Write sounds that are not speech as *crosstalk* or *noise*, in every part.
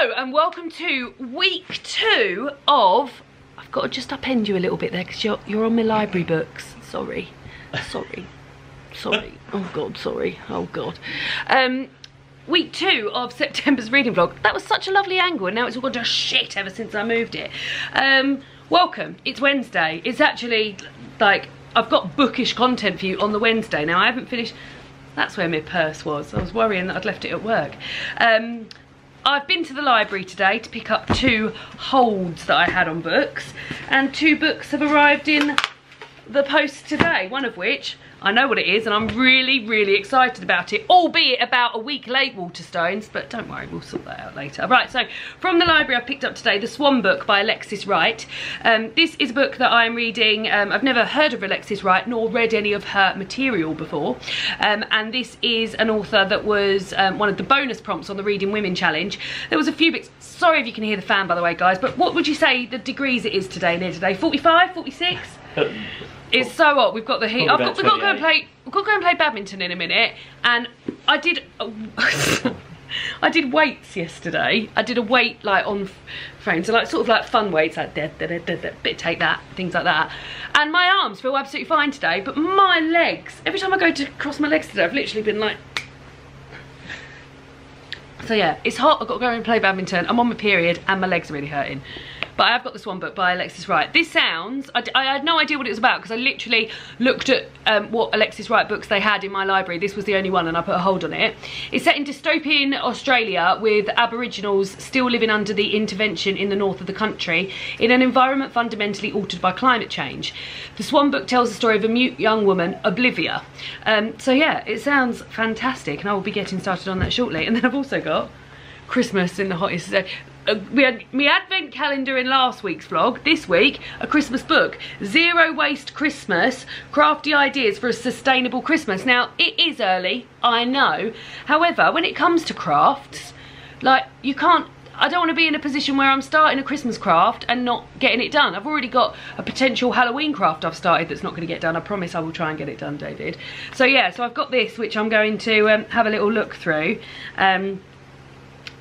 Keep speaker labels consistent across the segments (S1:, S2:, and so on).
S1: And welcome to week two of, I've got to just upend you a little bit there because you're, you're on my library books. Sorry, sorry, sorry. Oh God, sorry, oh God. Um, week two of September's reading vlog. That was such a lovely angle and now it's all gone to shit ever since I moved it. Um, welcome, it's Wednesday. It's actually like, I've got bookish content for you on the Wednesday. Now I haven't finished, that's where my purse was. I was worrying that I'd left it at work. Um, I've been to the library today to pick up two holds that I had on books and two books have arrived in the post today, one of which I know what it is and I'm really, really excited about it, albeit about a week late Waterstones, but don't worry, we'll sort that out later. Right, so from the library I've picked up today The Swan Book by Alexis Wright. Um, this is a book that I'm reading, um, I've never heard of Alexis Wright nor read any of her material before, um, and this is an author that was um, one of the bonus prompts on the Reading Women Challenge. There was a few bits, sorry if you can hear the fan by the way guys, but what would you say the degrees it is today near today? 45, 46? *laughs* It's so hot. We've got the heat. I've got, we've got to go and play. We've got to go and play badminton in a minute. And I did. *laughs* I did weights yesterday. I did a weight like on frame, so like sort of like fun weights, like da, da, da, da, da, bit take that, things like that. And my arms feel absolutely fine today, but my legs. Every time I go to cross my legs today, I've literally been like. *laughs* So yeah, it's hot. I've got to go and play badminton. I'm on my period, and my legs are really hurting but I have got this one book by Alexis Wright. This sounds, I, I had no idea what it was about because I literally looked at um, what Alexis Wright books they had in my library. This was the only one and I put a hold on it. It's set in dystopian Australia with Aboriginals still living under the intervention in the north of the country in an environment fundamentally altered by climate change. The Swan book tells the story of a mute young woman, Oblivia. Um, so yeah, it sounds fantastic and I will be getting started on that shortly. And then I've also got Christmas in the hottest day. Uh, we had my advent calendar in last week's vlog. This week, a Christmas book. Zero Waste Christmas, crafty ideas for a sustainable Christmas. Now, it is early, I know. However, when it comes to crafts, like, you can't, I don't want to be in a position where I'm starting a Christmas craft and not getting it done. I've already got a potential Halloween craft I've started that's not going to get done. I promise I will try and get it done, David. So yeah, so I've got this, which I'm going to um, have a little look through. Um,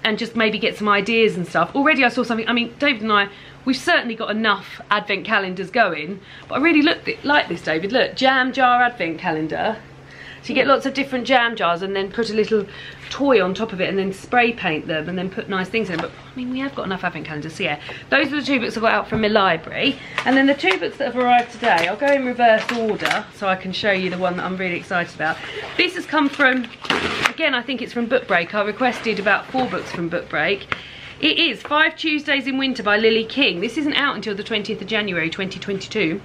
S1: and just maybe get some ideas and stuff. Already I saw something, I mean, David and I, we've certainly got enough advent calendars going, but I really look like this, David. Look, jam jar advent calendar. So you get hmm. lots of different jam jars and then put a little toy on top of it and then spray paint them and then put nice things in them. But I mean, we have got enough advent calendars. So yeah, those are the two books I got out from my library. And then the two books that have arrived today, I'll go in reverse order so I can show you the one that I'm really excited about. This has come from, again, I think it's from Book Break. I requested about four books from Book Break. It is Five Tuesdays in Winter by Lily King. This isn't out until the 20th of January 2022.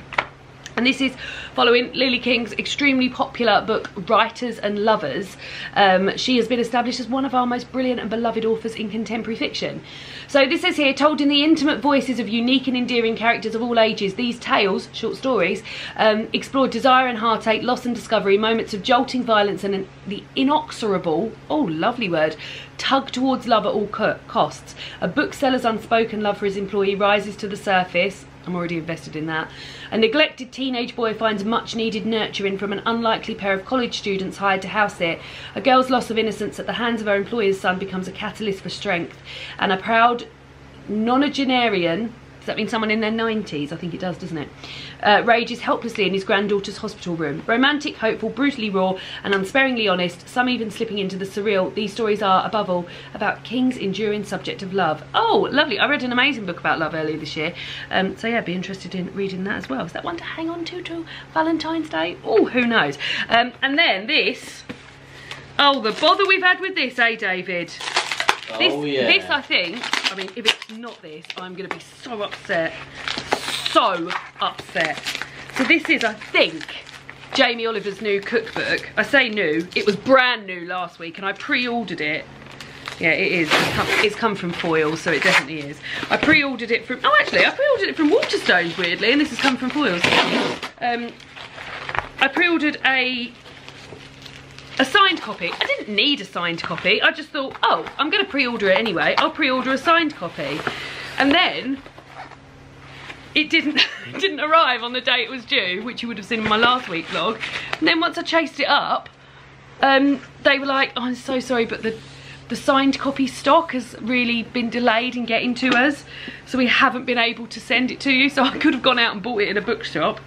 S1: And this is following Lily King's extremely popular book, Writers and Lovers. Um, she has been established as one of our most brilliant and beloved authors in contemporary fiction. So this is here, told in the intimate voices of unique and endearing characters of all ages, these tales, short stories, um, explore desire and heartache, loss and discovery, moments of jolting violence and the inexorable, oh lovely word, tug towards love at all costs. A bookseller's unspoken love for his employee rises to the surface, I'm already invested in that. A neglected teenage boy finds much needed nurturing from an unlikely pair of college students hired to house it. A girl's loss of innocence at the hands of her employer's son becomes a catalyst for strength. And a proud nonagenarian does that mean someone in their 90s? I think it does, doesn't it? Uh, rages helplessly in his granddaughter's hospital room. Romantic, hopeful, brutally raw, and unsparingly honest, some even slipping into the surreal. These stories are, above all, about King's enduring subject of love. Oh, lovely. I read an amazing book about love earlier this year. Um, so yeah, be interested in reading that as well. Is that one to hang on to till Valentine's Day? Oh, who knows? Um, and then this. Oh, the bother we've had with this, eh, David? This,
S2: oh, yeah.
S1: This, I think, I mean, if it's not this, I'm going to be so upset. So upset. So this is, I think, Jamie Oliver's new cookbook. I say new, it was brand new last week and I pre-ordered it. Yeah, it is. It's come, it's come, from Foyles, so it definitely is. I pre-ordered it from, oh actually, I pre-ordered it from Waterstones, weirdly, and this has come from Foyles. Um, I pre-ordered a a signed copy. I didn't need a signed copy. I just thought, oh, I'm going to pre-order it anyway. I'll pre-order a signed copy. And then it didn't *laughs* didn't arrive on the day it was due, which you would have seen in my last week vlog. And then once I chased it up, um, they were like, oh, I'm so sorry, but the the signed copy stock has really been delayed in getting to us. So we haven't been able to send it to you. So I could have gone out and bought it in a bookshop.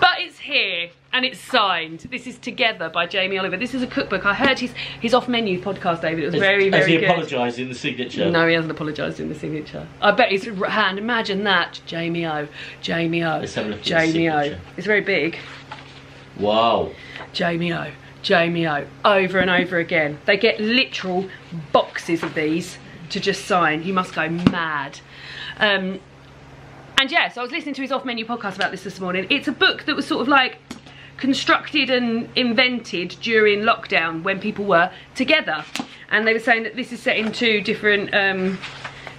S1: But it's here and it's signed. This is Together by Jamie Oliver. This is a cookbook. I heard his, his off-menu podcast, David. It was very, very
S2: Has he apologised in the signature?
S1: No, he hasn't apologised in the signature. I bet his hand. Imagine that, Jamie O, Jamie O,
S2: Let's have a look at the
S1: Jamie O. It's very big.
S2: Wow.
S1: Jamie O, Jamie O, over and over again. They get literal boxes of these to just sign. You must go mad. Um, and yeah, so I was listening to his off-menu podcast about this this morning. It's a book that was sort of like constructed and invented during lockdown when people were together. And they were saying that this is set in two different um,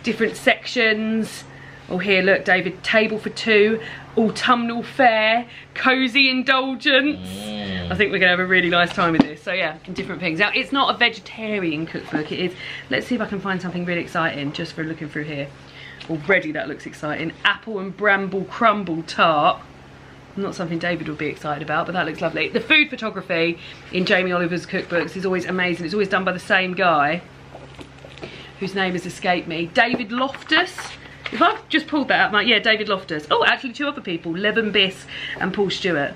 S1: different sections. Oh, here, look, David, table for two, autumnal fare, cozy indulgence. I think we're gonna have a really nice time in this. So yeah, different things. Now, it's not a vegetarian cookbook. It is. Let's see if I can find something really exciting just for looking through here. Already that looks exciting. Apple and bramble crumble tart. Not something David would be excited about, but that looks lovely. The food photography in Jamie Oliver's cookbooks is always amazing. It's always done by the same guy, whose name has escaped me. David Loftus. If I've just pulled that out, my, yeah, David Loftus. Oh, actually two other people, Levon Biss and Paul Stewart.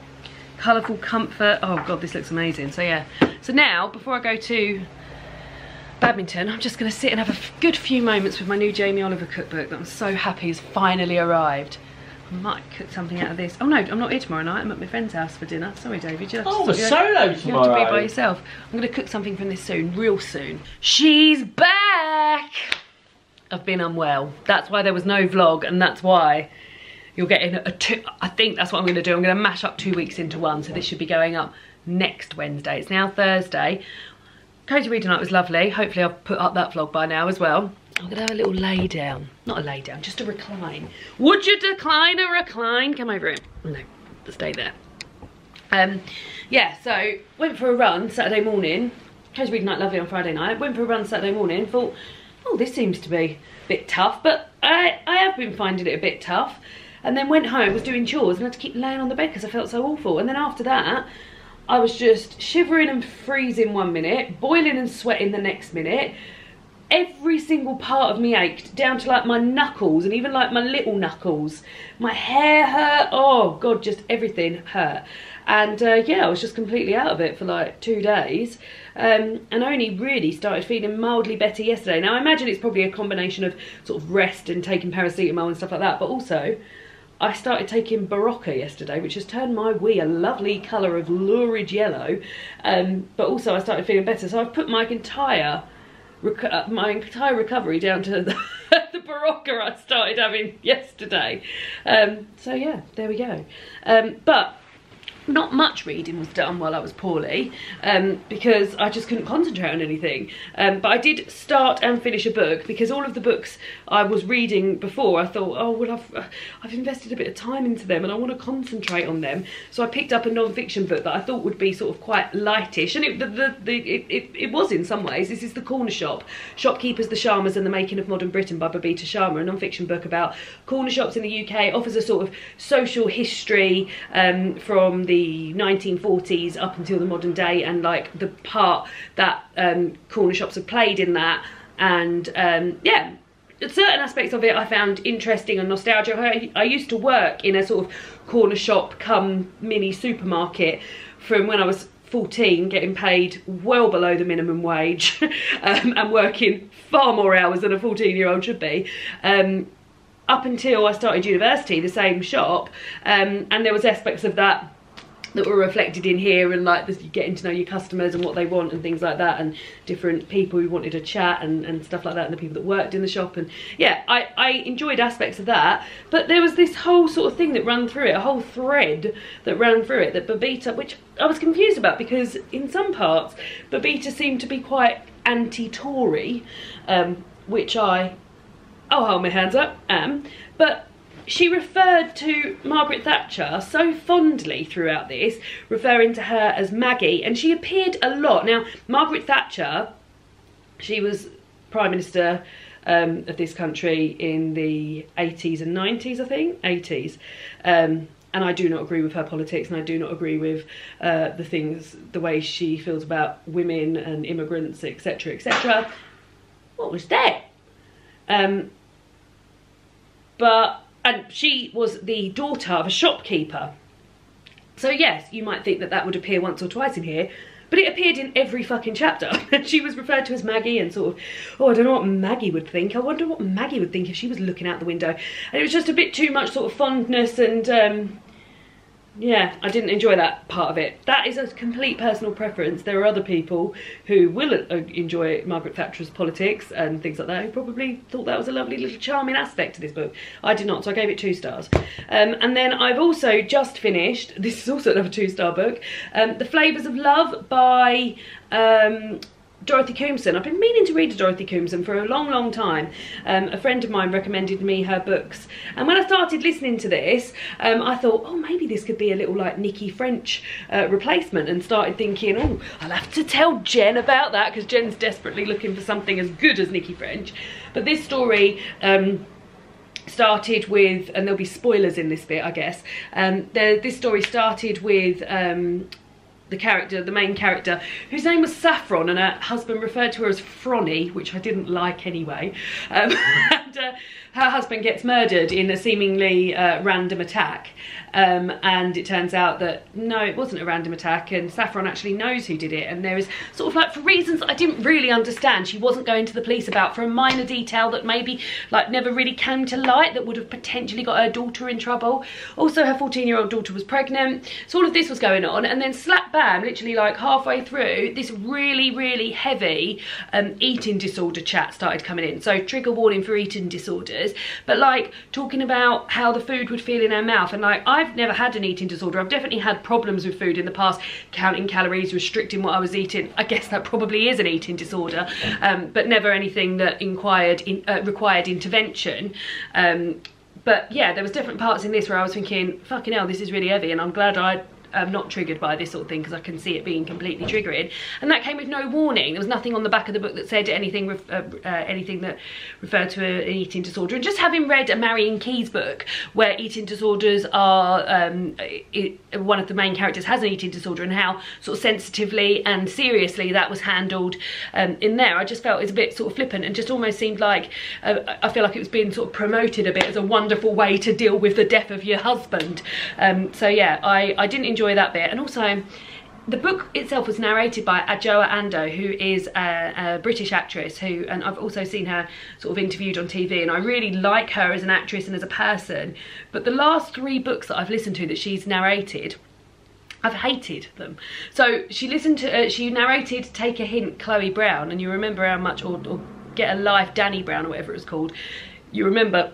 S1: Colourful comfort. Oh God, this looks amazing. So yeah. So now, before I go to badminton, I'm just gonna sit and have a good few moments with my new Jamie Oliver cookbook that I'm so happy has finally arrived. I might cook something out of this. Oh no, I'm not here tomorrow night. I'm at my friend's house for dinner. Sorry, David. You'll have
S2: Oh,
S1: to,
S2: a
S1: you uh,
S2: solo
S1: you have to be by yourself. I'm gonna cook something from this soon, real soon. She's back. I've been unwell. That's why there was no vlog, and that's why you're getting a two. I think that's what I'm going to do. I'm going to mash up two weeks into one, so this should be going up next Wednesday. It's now Thursday. Cozy Reading Night was lovely. Hopefully, I've put up that vlog by now as well. I'm to have a little lay down. Not a lay down, just a recline. Would you decline a recline? Come over it. No, stay there. Um, yeah, so went for a run Saturday morning. Cozy Reading Night lovely on Friday night. Went for a run Saturday morning. Thought, oh, this seems to be a bit tough, but I, I have been finding it a bit tough. And then went home, was doing chores, and had to keep laying on the bed because I felt so awful. And then after that, I was just shivering and freezing one minute, boiling and sweating the next minute. Every single part of me ached, down to like my knuckles and even like my little knuckles. My hair hurt. Oh god, just everything hurt. And uh, yeah, I was just completely out of it for like two days, um, and I only really started feeling mildly better yesterday. Now I imagine it's probably a combination of sort of rest and taking paracetamol and stuff like that, but also I started taking Berocca yesterday, which has turned my wee a lovely colour of lurid yellow. Um, but also I started feeling better, so I've put my entire uh, my entire recovery down to the, *laughs* the Berocca I started having yesterday. Um, so yeah, there we go. Um, but not much reading was done while I was poorly um, because I just couldn't concentrate on anything. Um, but I did start and finish a book because all of the books I was reading before, I thought, oh, well, I've, uh, I've invested a bit of time into them and I want to concentrate on them. So I picked up a non-fiction book that I thought would be sort of quite lightish, and it, the, the, the, it, it, it was in some ways. This is The Corner Shop, Shopkeepers, the Sharmas and the Making of Modern Britain by Babita Sharma, a non-fiction book about corner shops in the UK, offers a sort of social history um, from the 1940s up until the modern day and like the part that um, corner shops have played in that and um, yeah certain aspects of it I found interesting and nostalgic. I, I used to work in a sort of corner shop come mini supermarket from when I was 14 getting paid well below the minimum wage *laughs* um, and working far more hours than a 14 year old should be. Um, up until I started university, the same shop, um, and there was aspects of that that were reflected in here and like this, getting to know your customers and what they want and things like that and different people who wanted to chat and, and stuff like that and the people that worked in the shop and yeah I, I enjoyed aspects of that but there was this whole sort of thing that ran through it a whole thread that ran through it that Babita which I was confused about because in some parts Babita seemed to be quite anti-Tory um, which I I'll hold my hands up, am. But she referred to Margaret Thatcher so fondly throughout this, referring to her as Maggie, and she appeared a lot. Now, Margaret Thatcher, she was Prime Minister um, of this country in the 80s and 90s, I think, 80s. Um, and I do not agree with her politics, and I do not agree with uh, the things, the way she feels about women and immigrants, etc., etc. What was that? Um, but and she was the daughter of a shopkeeper. So yes, you might think that that would appear once or twice in here, but it appeared in every fucking chapter. *laughs* she was referred to as Maggie and sort of, oh, I don't know what Maggie would think. I wonder what Maggie would think if she was looking out the window. And it was just a bit too much sort of fondness and um, yeah, I didn't enjoy that part of it. That is a complete personal preference. There are other people who will uh, enjoy Margaret Thatcher's politics and things like that who probably thought that was a lovely little charming aspect to this book. I did not, so I gave it two stars. Um, and then I've also just finished, *laughs* this is also another two star book, um, The Flavours of Love by um, Dorothy Koomson. I've been meaning to read Dorothy Koomson for a long, long time. Um, a friend of mine recommended me her books. And when I started listening to this, um, I thought, oh, maybe this could be a little like Nikki French uh, replacement and started thinking, oh, I'll have to tell Jen about that because Jen's desperately looking for something as good as Nikki French. But this story... Um, started with and there'll be spoilers in this bit i guess um, the, this story started with um, the character, the main character, whose name was Saffron and her husband referred to her as Fronny, which I didn't like anyway. Um, *laughs* and uh, her husband gets murdered in a seemingly uh, random attack. Um, and it turns out that no, it wasn't a random attack, and Saffron actually knows who did it. And there is sort of like, for reasons I didn't really understand, she wasn't going to the police about for a minor detail that maybe like never really came to light that would have potentially got her daughter in trouble. Also, her 14 year old daughter was pregnant. So all of this was going on, and then slap bam, literally like halfway through, this really, really heavy um, eating disorder chat started coming in. So trigger warning for eating disorders, but like talking about how the food would feel in our mouth, and like I've never had an eating disorder. I've definitely had problems with food in the past, counting calories, restricting what I was eating. I guess that probably is an eating disorder, um, but never anything that inquired in, uh, required intervention. Um, but yeah, there was different parts in this where I was thinking, fucking hell, this is really heavy, and I'm glad I um, not triggered by this sort of thing because I can see it being completely triggering. And that came with no warning. There was nothing on the back of the book that said anything uh, uh, anything that referred to a, an eating disorder. And just having read a Marian Keyes book where eating disorders are, um, it, one of the main characters has an eating disorder and how sort of sensitively and seriously that was handled um, in there, I just felt it was a bit sort of flippant and just almost seemed like, uh, I feel like it was being sort of promoted a bit as a wonderful way to deal with the death of your husband. Um, so yeah, I, I didn't enjoy enjoy that bit. And also, the book itself was narrated by Adjoa Andoh, who is a, a, British actress who, and I've also seen her sort of interviewed on TV, and I really like her as an actress and as a person. But the last three books that I've listened to that she's narrated, I've hated them. So she listened to, uh, she narrated Take a Hint, Chloe Brown, and you remember how much, or, or Get a Life, Danny Brown, or whatever it was called. You remember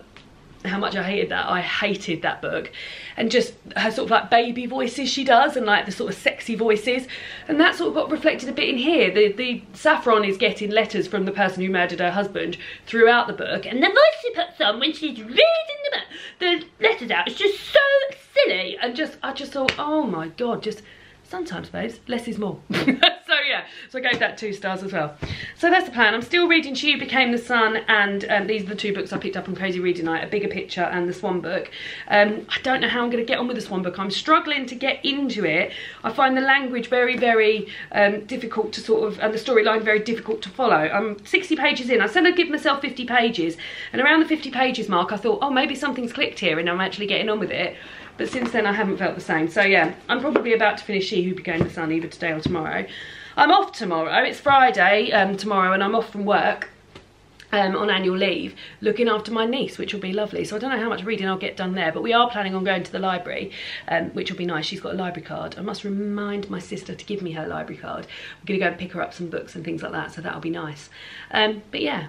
S1: how much I hated that. I hated that book. And just her sort of like baby voices she does and like the sort of sexy voices. And that sort of got reflected a bit in here. The, the Saffron is getting letters from the person who murdered her husband throughout the book. And the voice she puts on when she's reading the, the letters out is just so silly. And just, I just thought, oh my God, just sometimes babes, less is more. *laughs* so yeah, so I gave that two stars as well. So that's the plan. I'm still reading She Became the Sun and um, these are the two books I picked up on Cozy Reading Night, A Bigger Picture and The Swan Book. Um, I don't know how I'm going to get on with The Swan Book. I'm struggling to get into it. I find the language very, very um, difficult to sort of, and the storyline very difficult to follow. I'm 60 pages in. I said I'd give myself 50 pages and around the 50 pages mark I thought, oh maybe something's clicked here and I'm actually getting on with it but since then I haven't felt the same. So yeah, I'm probably about to finish She Who Became the Sun either today or tomorrow. I'm off tomorrow, it's Friday um, tomorrow and I'm off from work. Um, on annual leave looking after my niece which will be lovely. So I don't know how much reading I'll get done there but we are planning on going to the library um, which will be nice. She's got a library card. I must remind my sister to give me her library card. We're gonna go and pick her up some books and things like that so that'll be nice. Um, but yeah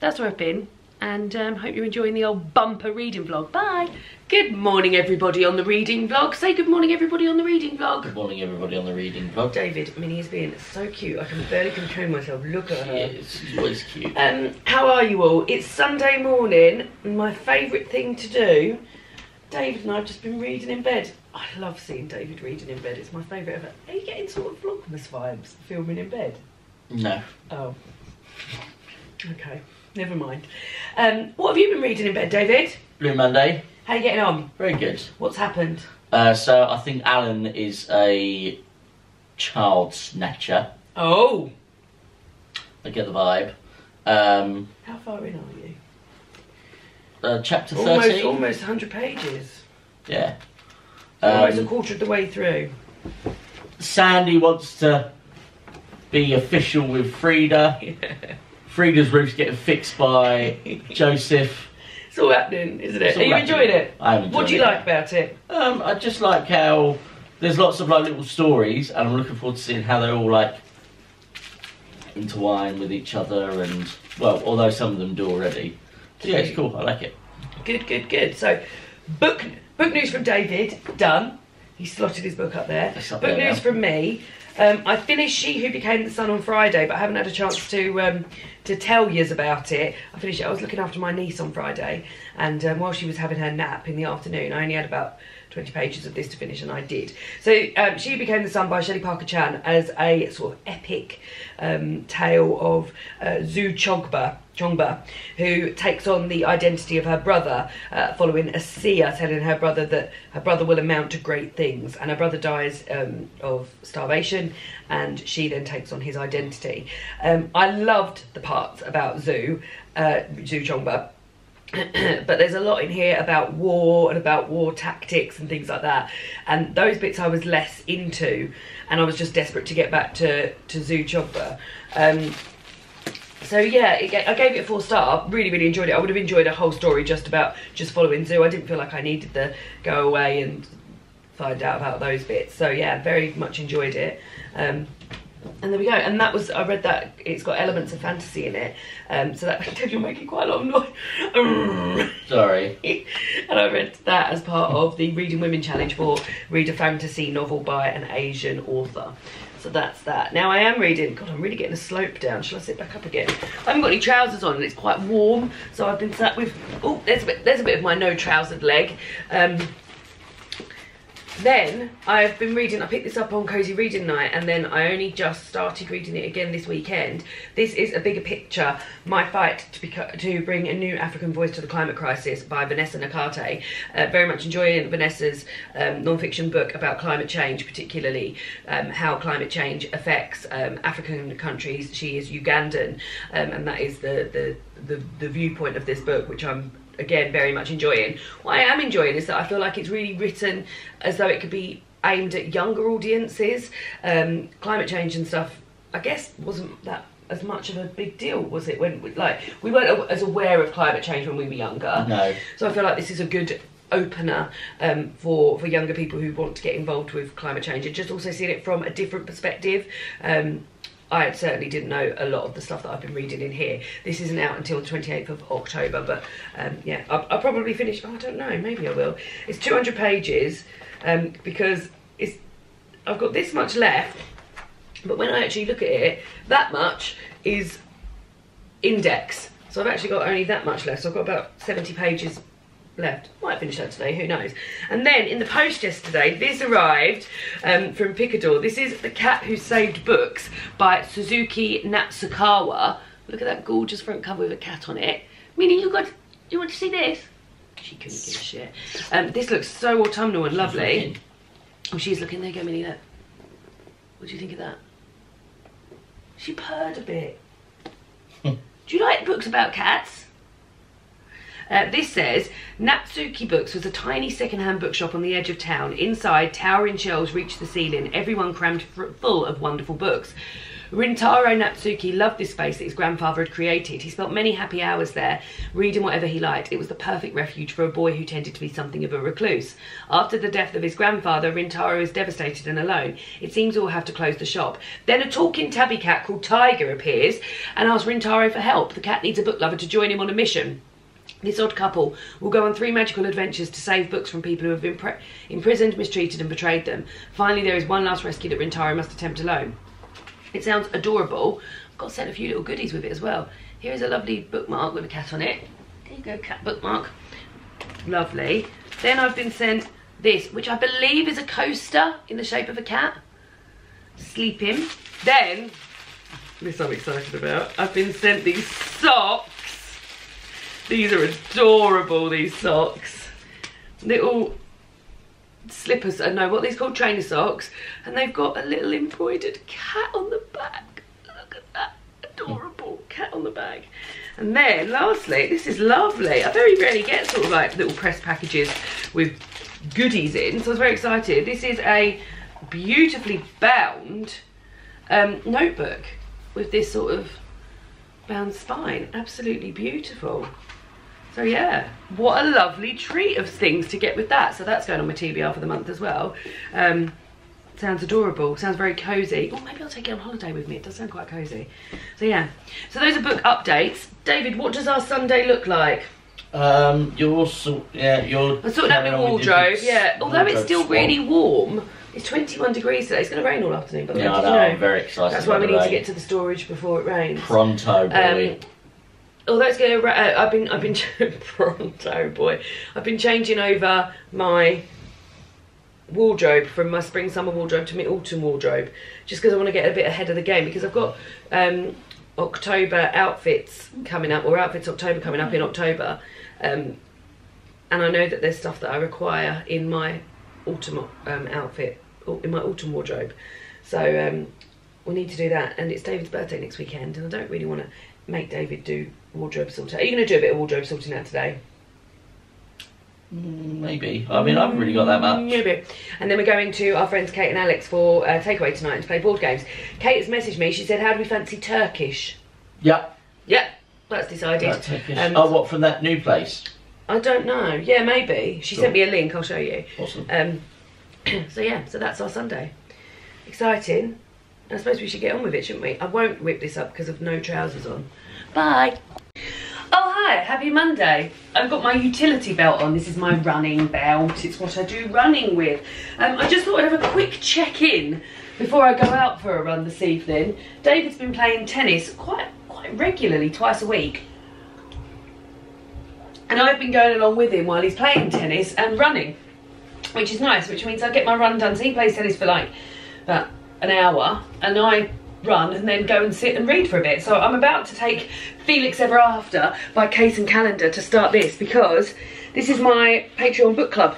S1: that's where I've been and um, hope you're enjoying the old bumper reading vlog. Bye. Good morning everybody on the reading vlog. Say good morning everybody on the reading vlog.
S2: Good morning everybody on the reading vlog.
S1: David, Minnie is being so cute. I can barely control myself. Look at her.
S2: Yes, she's always cute.
S1: Um, how are you all? It's Sunday morning my favourite thing to do, David and I have just been reading in bed. I love seeing David reading in bed. It's my favourite ever. Are you getting sort of vlogmas vibes filming in bed?
S2: No.
S1: Oh. Okay. Never mind. Um, what have you been reading in bed, David?
S2: Blue Monday.
S1: How are you getting on?
S2: Very good.
S1: What's happened?
S2: Uh, so I think Alan is a child snatcher.
S1: Oh,
S2: I get the vibe. Um,
S1: how far in are you?
S2: uh, chapter
S1: Almost,
S2: thirteen.
S1: almost 100 pages.
S2: Yeah.
S1: almost a
S2: Um,
S1: quarter of the way through.
S2: Sandy wants to be official with Frida. *laughs* Frida's roof's getting fixed by Joseph. *laughs*
S1: It's all happening, isn't it? Are you
S2: happening.
S1: enjoying it?
S2: I am
S1: What do you
S2: enjoying
S1: like about it?
S2: Um, I just like how there's lots of like little stories, and I'm looking forward to seeing how they all like intertwine with each other. And well, although some of them do already. So yeah, it's cool. I like it.
S1: Good, good, good. So, book book news from David done. He slotted his book up there. Book
S2: there
S1: news
S2: now.
S1: from me. Um, I finished She Who Became the Sun on Friday, but I haven't had a chance to um, to tell yous about it. I finished it. I was looking after my niece on Friday, and um, while she was having her nap in the afternoon, I only had about 20 pages of this to finish, and I did. So, um, She Who Became the Sun by Shelley Parker Chan as a sort of epic um, tale of uh, Zhu Chongba, Chongba, who takes on the identity of her brother uh, following a seer telling her brother that her brother will amount to great things, and her brother dies um, of starvation, and she then takes on his identity. Um, I loved the parts about Zhu, uh, Zhu Chongba. *clears throat* but there's a lot in here about war and about war tactics and things like that. And those bits I was less into, and I was just desperate to get back to to Zhu Chongba. Um, so yeah, it, I gave it a four star. Really, really enjoyed it. I would have enjoyed a whole story just about just following Zhu. I didn't feel like I needed to go away and find out about those bits. So yeah, very much enjoyed it. Um, and there we go. And that was I read that it's got elements of fantasy in it. Um, so that *laughs* you're making quite a lot of noise. *laughs*
S2: Sorry.
S1: and I read that as part of the Reading Women Challenge for Read a Fantasy Novel by an Asian author. So that's that. Now I am reading. God, I'm really getting a slope down. Shall I sit back up again? I haven't got any trousers on, and it's quite warm. So I've been sat with. Oh, there's a bit. There's a bit of my no trousered leg. Um, then I've been reading. I picked this up on Cozy Reading Night, and then I only just started reading it again this weekend. This is a bigger picture: my fight to to bring a new African voice to the climate crisis by Vanessa Nakate. Uh, very much enjoying Vanessa's um, non-fiction book about climate change, particularly um, how climate change affects um, African countries. She is Ugandan, um, and that is the, the the the viewpoint of this book, which I'm again very much enjoying. What I am enjoying is that I feel like it's really written as though it could be aimed at younger audiences. Um, climate change and stuff, I guess, wasn't that as much of a big deal, was it? When like we weren't as aware of climate change when we were younger.
S2: No.
S1: So I feel like this is a good opener um, for for younger people who want to get involved with climate change and just also seeing it from a different perspective. Um, I certainly didn't know a lot of the stuff that I've been reading in here. This isn't out until the 28th of October, but um, yeah, I'll, I'll probably finish. Oh, I don't know, maybe I will. It's 200 pages um, because it's I've got this much left, but when I actually look at it, that much is index. So I've actually got only that much left. So I've got about 70 pages left. Might finish that today, who knows. And then in the post yesterday, this arrived um, from Picador. This is The Cat Who Saved Books by Sosuke Natsukawa. Look at that gorgeous front cover with a cat on it. Minnie, you got, you want to see this? She couldn't give a shit. Um, this looks so autumnal and lovely. Oh, she's looking. There you go, Minnie. Look. What do you think of that? She purred a bit. Do you like books about cats? Uh, this says Natsuki Books was a tiny second-hand bookshop on the edge of town. Inside, towering shelves reached the ceiling, everyone crammed full of wonderful books. Rintaro Natsuki loved this space that his grandfather had created. He spent many happy hours there, reading whatever he liked. It was the perfect refuge for a boy who tended to be something of a recluse. After the death of his grandfather, Rintaro is devastated and alone. It seems he'll have to close the shop. Then a talking tabby cat called Tiger appears and asks Rintaro for help. The cat needs a book lover to join him on a mission. This odd couple will go on three magical adventures to save books from people who have been imprisoned, mistreated, and betrayed them. Finally, there is one last rescue that Rintaro must attempt alone. It sounds adorable. I've got sent a few little goodies with it as well. Here is a lovely bookmark with a cat on it. There you go, cat bookmark. Lovely. Then I've been sent this, which I believe is a coaster in the shape of a cat. Sleeping. Then, this I'm excited about. I've been sent these socks. These are adorable, these socks. Little slippers. I know what these called trainer socks, and they've got a little embroidered cat on the back. Look at that adorable cat on the back. And then, lastly, this is lovely. I very rarely get sort of like little press packages with goodies in, so I was very excited. This is a beautifully bound um, notebook with this sort of bound spine. Absolutely beautiful. So yeah, what a lovely treat of things to get with that. So that's going on my TBR for the month as well. Um, sounds adorable, sounds very cozy. Oh, maybe I'll take it on holiday with me. It does sound quite cozy. So yeah, so those are book updates. David, what does our Sunday look like?
S2: Um, you're sort, yeah, you're.
S1: I'm sorting out my wardrobe, yeah. Although it's still
S2: swap.
S1: really warm, it's 21 degrees today. It's going to rain all afternoon, by the way.
S2: Yeah, I know,
S1: you
S2: I'm very excited.
S1: That's why we need
S2: the
S1: to get to the storage before it rains.
S2: pronto, boy.
S1: Um, although it's to, uh, I've been, I've been *laughs* pronto boy. I've been changing over my wardrobe from my spring summer wardrobe to my autumn wardrobe, just because I want to get a bit ahead of the game. Because I've got um, October outfits coming up, or outfits October coming up in October, um, and I know that there's stuff that I require in my autumn um, outfit, in my autumn wardrobe. So um, we need to do that, and it's David's birthday next weekend, and I don't really want to make David do wardrobe sorting. Are you going to do a bit of wardrobe sorting out today?
S2: Mm, Maybe. I mean, I haven't really got that much.
S1: Maybe. And then we're going to our friends Kate and Alex for uh, takeaway tonight and to play board games. Kate has messaged me. She said, "How do we fancy Turkish?"
S2: Yeah.
S1: Yep, that's decided.
S2: That's Turkish.
S1: Um,
S2: oh, what from that new place?
S1: I don't know. Yeah, maybe. She
S2: Sure.
S1: sent me a link. I'll show you.
S2: Awesome.
S1: Um, *clears throat* so yeah, so that's our Sunday. Exciting. I suppose we should get on with it, shouldn't we? I won't whip this up because of no trousers on. Bye. Oh hi, happy Monday. I've got my utility belt on. This is my running belt. It's what I do running with. Um, I just thought I'd have a quick check-in before I go out for a run this evening. David's been playing tennis quite quite regularly, twice a week. And I've been going along with him while he's playing tennis and running which is nice, which means I get my run done. So he plays tennis for like about an hour, and I run and then go and sit and read for a bit. So I'm about to take Felix Ever After by Kacen Callender to start this because this is my Patreon book club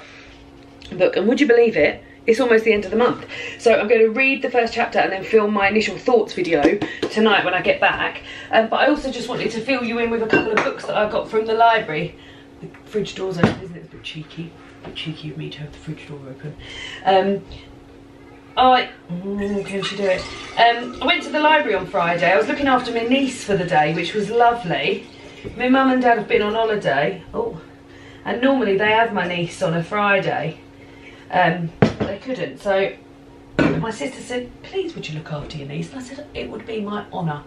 S1: book, and would you believe it? It's almost the end of the month. So I'm going to read the first chapter and then film my initial thoughts video tonight when I get back. Um, but I also just wanted to fill you in with a couple of books that I got from the library. The fridge door's open, isn't it? It's a bit cheeky. A bit cheeky of me to have the fridge door open. Um, I mm, can she do it? Um, I went to the library on Friday. I was looking after my niece for the day, which was lovely. My mum and dad have been on holiday. Oh, and normally they have my niece on a Friday. Um, they couldn't. So my sister said, "Please, would you look after your niece?" And I said, "It would be my honour."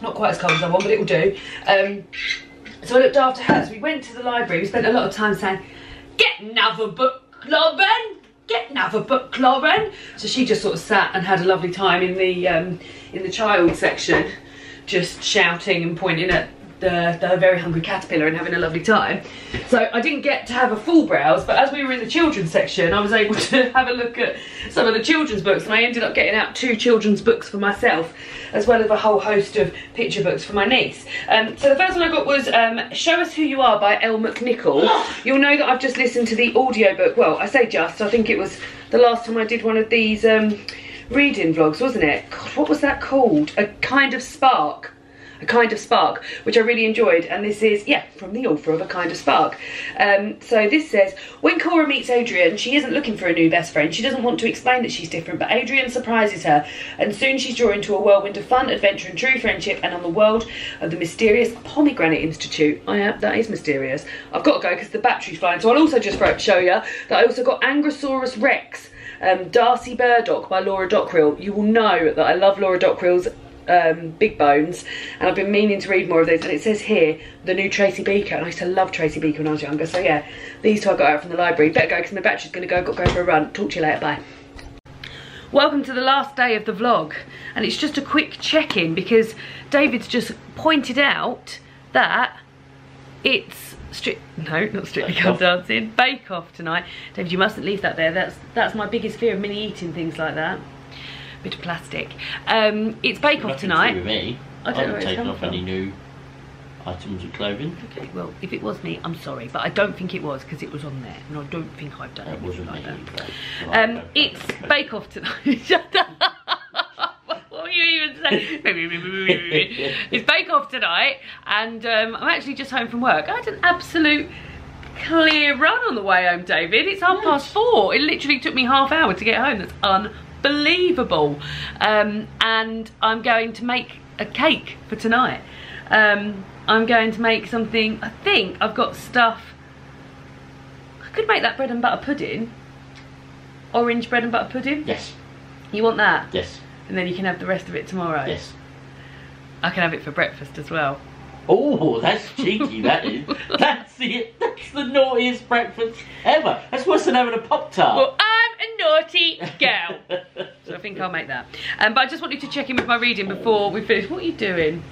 S1: Not quite as cold as I want, but it will do. Um, so I looked after her. So we went to the library. We spent a lot of time saying, "Get another book, Lauren. Get another book, Lauren." So she just sort of sat and had a lovely time in the um, in the child section, just shouting and pointing at the, the very hungry caterpillar and having a lovely time. So I didn't get to have a full browse, but as we were in the children's section, I was able *laughs* to have a look at some of the children's books, and I ended up getting out two children's books for myself, as well as a whole host of picture books for my niece. Um, so the first one I got was um, Show Us Who You Are by Elle McNicoll. *gasps* You'll know that I've just listened to the audiobook. Well, I say just, I think it was the last time I did one of these um, reading vlogs, wasn't it? God, what was that called? A Kind of Spark a kind of spark which i really enjoyed and this is yeah from the author of a kind of spark. Um, so this says when cora meets adrian she isn't looking for a new best friend. She doesn't want to explain that she's different but adrian surprises her and soon she's drawn into a whirlwind of fun adventure and true friendship and on the world of the mysterious pomegranate institute. I am that is mysterious. I've got to go because the battery's flying so i'll also just show you that i also got angrosaurus rex um, Darcy Burdock by Laura Dockrill. You will know that I love Laura Dockrill's um, Big Bones, and I've been meaning to read more of those. And it says here the new Tracy Beaker, and I used to love Tracy Beaker when I was younger. So yeah, these two I got out from the library. Better go because my battery's going to go. Got to go for a run. Talk to you later. Bye. Welcome to the last day of the vlog, and it's just a quick check-in because David's just pointed out that it's stri- no, not strictly come dancing, bake off tonight. David, you mustn't leave that there. That's that's my biggest fear of Minnie eating things like that. Bit of plastic. Um, it's bake off
S2: to
S1: tonight.
S2: me.
S1: I don't know where
S2: haven't taken off any new items of clothing.
S1: Okay, well, if it was me, I'm sorry, but I don't think it was because it was on there, and I don't think I've done
S2: That
S1: anything
S2: wasn't
S1: like that. Um, it's Bake Off tonight. *laughs* Shut up. what were you even saying? *laughs* it's Bake Off tonight, and um, I'm actually just home from work. I had an absolute clear run on the way home, David. It's half past four. It literally took me half hour to get home. That's unbelievable. Um, and I'm going to make a cake for tonight. Um, I'm going to make something. I think I've got stuff. I could make that bread and butter pudding. Orange bread and butter pudding.
S2: Yes,
S1: You want that?
S2: yes,
S1: And then you can have the rest of it tomorrow.
S2: yes.
S1: I can have it for breakfast as well.
S2: Oh, that's cheeky, that is. *laughs* That's it. That's the naughtiest breakfast ever. That's worse than having a Pop Tart.
S1: Well, a naughty girl. so I think I'll make that. Um, but I just wanted to check in with my reading before we finish. What are you doing?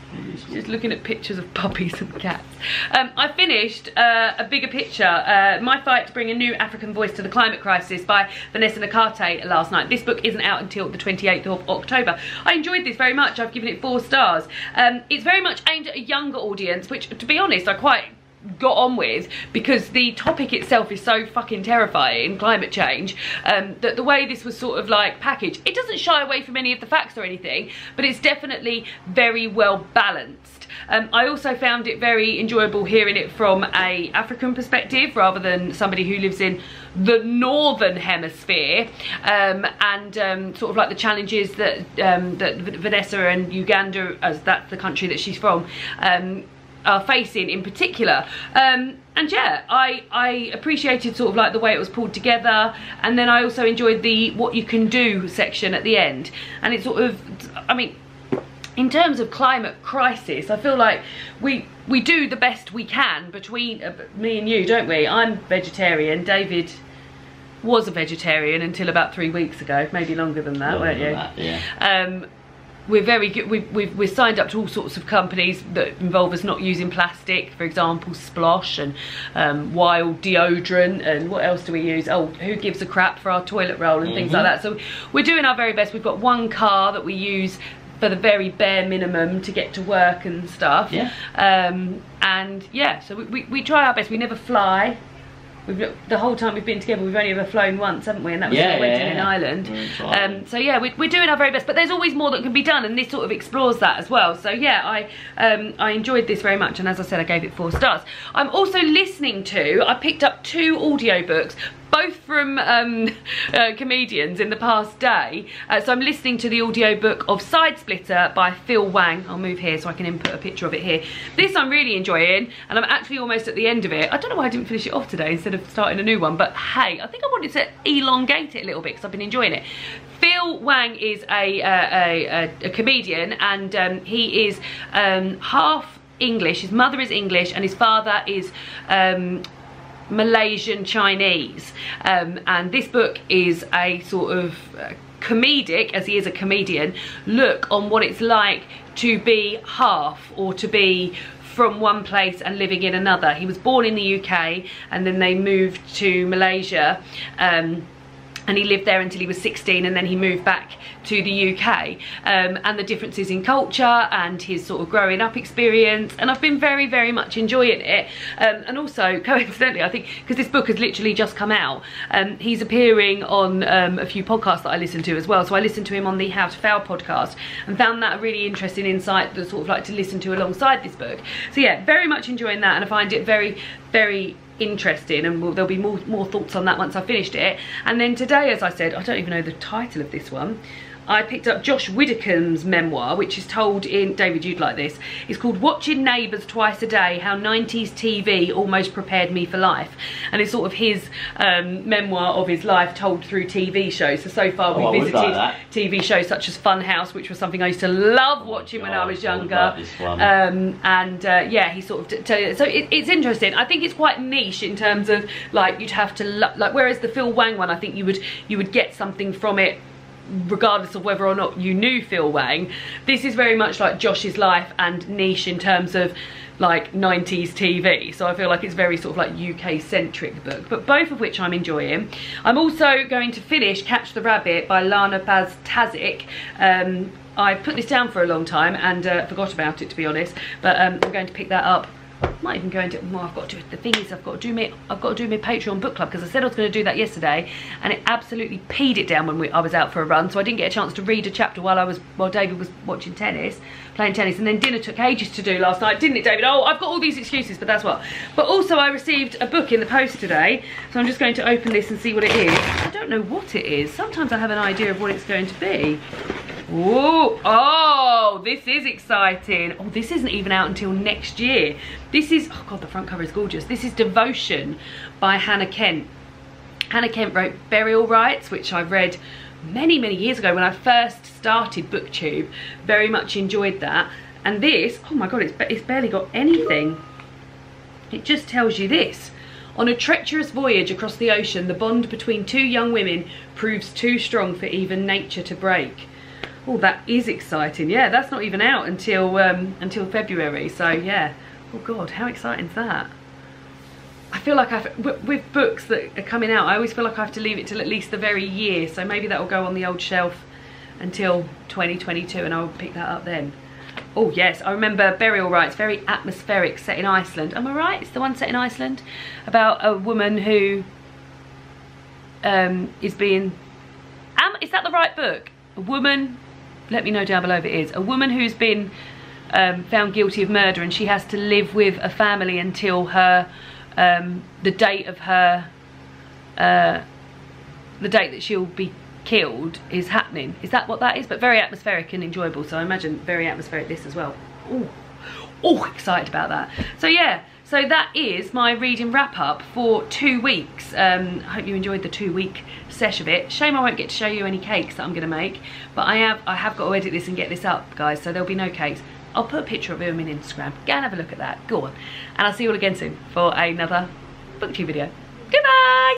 S1: Just looking at pictures of puppies and cats. Um, I finished uh, a bigger picture, uh, My Fight to Bring a New African Voice to the Climate Crisis by Vanessa Nakate last night. This book isn't out until the 28th of October. I enjoyed this very much. I've given it four stars. Um, it's very much aimed at a younger audience, which, to be honest, I quite got on with because the topic itself is so fucking terrifying climate change um, that the way this was sort of like packaged it doesn't shy away from any of the facts or anything but it's definitely very well balanced. Um, I also found it very enjoyable hearing it from a African perspective rather than somebody who lives in the northern hemisphere um, and um, sort of like the challenges that um, that Vanessa and Uganda as that's the country that she's from um, are facing in particular. Um, and yeah, I, I appreciated sort of like the way it was pulled together and then I also enjoyed the what you can do section at the end. And it sort of, I mean, in terms of climate crisis, I feel like we we do the best we can between uh, me and you, don't we? I'm vegetarian, David was a vegetarian until about three weeks ago, maybe longer than that,
S2: Longer
S1: weren't
S2: than
S1: you?
S2: that, yeah.
S1: Um, we're very good. We've, we've, we're signed up to all sorts of companies that involve us not using plastic, for example, Splosh and um, Wild deodorant, and what else do we use? Oh, who gives a crap for our toilet roll and things like that. So we're doing our very best. We've got one car that we use for the very bare minimum to get to work and stuff.
S2: Yeah.
S1: Um, and yeah, so we, we, we try our best. We never fly. We've, the whole time we've been together, we've only ever flown once, haven't we? And that was
S2: Yeah,
S1: our wedding
S2: yeah,
S1: in. Ireland.
S2: Ireland.
S1: Um, so yeah, we're, we're doing our very best, but there's always more that can be done, and this sort of explores that as well. So yeah, I um, I enjoyed this very much, and as I said, I gave it four stars. I'm also listening to. I picked up two audiobooks. Both from um, *laughs* uh, comedians in the past day. Uh, so I'm listening to the audiobook of Side Splitter by Phil Wang. I'll move here so I can input a picture of it here. This I'm really enjoying, and I'm actually almost at the end of it. I don't know why I didn't finish it off today instead of starting a new one, but hey, I think I wanted to elongate it a little bit because I've been enjoying it. Phil Wang is a, uh, a, a, a comedian and um, he is um, half English. His mother is English and his father is um, Malaysian Chinese. Um, and this book is a sort of uh, comedic, as he is a comedian, look on what it's like to be half or to be from one place and living in another. He was born in the UK and then they moved to Malaysia. Um, and he lived there until he was 16 and then he moved back to the UK um, and the differences in culture and his sort of growing up experience. And I've been very very much enjoying it. Um, and also *laughs* coincidentally I think because this book has literally just come out um, he's appearing on um, a few podcasts that I listen to as well. So I listened to him on the How to Fail podcast and found that a really interesting insight that sort of like to listen to alongside this book. So yeah very much enjoying that and I find it very very interesting and we'll, there'll be more, more thoughts on that once I've finished it. And then today, as I said, I don't even know the title of this one. I picked up Josh Widdicombe's memoir, which is told in, David, you'd like this. It's called Watching Neighbours Twice a Day, How 90s TV Almost Prepared Me for Life. And it's sort of his um, memoir of his life told through TV shows. So, so far
S2: Oh, like
S1: visited
S2: that.
S1: TV shows such as Funhouse, which was something I used to love watching when I was younger.
S2: like this one.
S1: Um, and uh, yeah, he sort of. So it, it's interesting. I think it's quite niche in terms of like you'd have to like. Whereas the Phil Wang one, I think you would you would get something from it regardless of whether or not you knew Phil Wang. This is very much like Josh's life and niche in terms of like 90s TV. So I feel like it's very sort of like UK centric book, but both of which I'm enjoying. I'm also going to finish Catch the Rabbit by Lana Bastašić. Um, I put this down for a long time and uh, forgot about it to be honest. But um, I'm going to pick that up might even go into well I've got to do the thing is I've got to do me I've got to do my Patreon book club because I said I was going to do that yesterday and it absolutely peed it down when we, I was out for a run so I didn't get a chance to read a chapter while I was while David was watching tennis playing tennis and then dinner took ages to do last night didn't it David? Oh I've got all these excuses but that's what. But also I received a book in the post today so I'm just going to open this and see what it is. I don't know what it is. Sometimes I have an idea of what it's going to be Whoa, oh, this is exciting. Oh, this isn't even out until next year. This is, oh God, the front cover is gorgeous. This is Devotion by Hannah Kent. Hannah Kent wrote Burial Rites, which I read many, many years ago when I first started BookTube. Very much enjoyed that. And this, oh my God, it's, it's barely got anything. It just tells you this. On a treacherous voyage across the ocean, the bond between two young women proves too strong for even nature to break. Oh, that is exciting. Yeah, that's not even out until um, until February. So yeah. Oh God, how exciting is that? I feel like I've, with books that are coming out, I always feel like I have to leave it till at least the very year. So maybe that will go on the old shelf until 2022 and I'll pick that up then. Oh yes, I remember Burial Rites, very atmospheric, set in Iceland. Am I right? It's the one set in Iceland about a woman who um, is being... Am, is that the right book? A woman let me know down below if it is. A woman who's been um, found guilty of murder and she has to live with a family until her, um, the date of her, uh, the date that she'll be killed is happening. Is that what that is? But very atmospheric and enjoyable. So I imagine very atmospheric this as well. Oh, oh, excited about that. So yeah, so that is my reading wrap up for two weeks. Um, I hope you enjoyed the two week sesh of it. Shame I won't get to show you any cakes that I'm gonna make, but I have I have got to edit this and get this up, guys, so there'll be no cakes. I'll put a picture of them in Instagram. Go and have a look at that. Go on. And I'll see you all again soon for another booktube video. Goodbye!